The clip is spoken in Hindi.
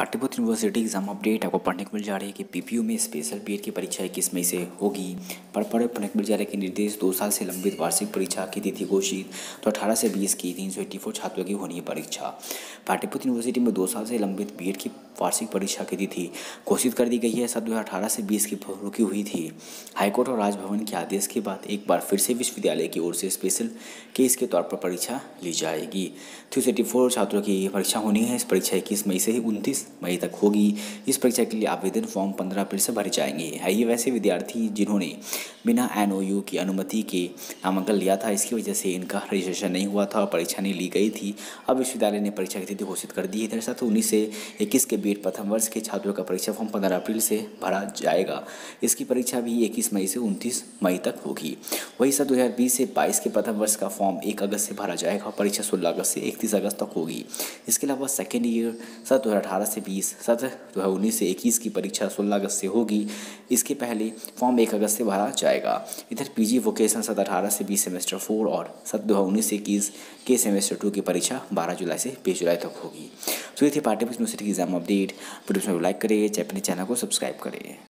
पाटलिपुत्र यूनिवर्सिटी एग्ज़ाम अपडेट आपको पढ़ने को मिल जा रही है कि पीपीयू में स्पेशल बीएड की परीक्षा इक्कीस मई से होगी? पर पढ़े पढ़ने को मिल जा रहा है कि निर्देश दो साल से लंबित वार्षिक परीक्षा की तिथि घोषित तो अठारह से बीस की तीन सौ एट्टी फोर छात्रों की होनी है परीक्षा। पाटलिपुत्र यूनिवर्सिटी में दो साल से लंबित बी की वार्षिक परीक्षा की तिथि घोषित कर दी गई है। सब दो हज़ार अठारह से बीस की रुकी हुई थी। हाईकोर्ट और राजभवन के आदेश के बाद एक बार फिर से विश्वविद्यालय की ओर से स्पेशल केस के तौर पर परीक्षा ली जाएगी। थ्री छात्रों की परीक्षा होनी है। इस परीक्षा इक्कीस मई से ही उनतीस मई तक होगी। इस परीक्षा के लिए आवेदन फॉर्म पंद्रह अप्रैल से भरे जाएँगे। है ये वैसे विद्यार्थी जिन्होंने बिना एनओयू की अनुमति के नामांकन लिया था। इसकी वजह से इनका रजिस्ट्रेशन नहीं हुआ था और परीक्षा नहीं ली गई थी। अब विश्वविद्यालय ने परीक्षा की तिथि घोषित कर दी है। इधर साथ उन्नीस से इक्कीस के बीच प्रथम वर्ष के छात्रों का परीक्षा फॉर्म पंद्रह अप्रैल से भरा जाएगा। इसकी परीक्षा भी इक्कीस मई से उनतीस मई तक होगी। वही सर, दो से बाईस के प्रथम वर्ष का फॉर्म एक अगस्त से भरा जाएगा और परीक्षा सोलह अगस्त से इकतीस अगस्त तक होगी। इसके अलावा सेकेंड ईयर सर, दो से बीस सत्र दो है उन्नीस से इक्कीस की परीक्षा सोलह अगस्त से होगी। इसके पहले फॉर्म एक अगस्त से भरा जाएगा। इधर पीजी वोकेशन सत अठारह से बीस सेमेस्टर फोर और सत दो हज़ार उन्नीस से इक्कीस के सेमेस्टर टू की परीक्षा बारह जुलाई से बीस जुलाई तक होगी। तो ये थी पार्टी यूनिवर्सिटी की एग्ज़ाम अपडेट वीडियो लाइक करिए, चैनल को सब्सक्राइब करें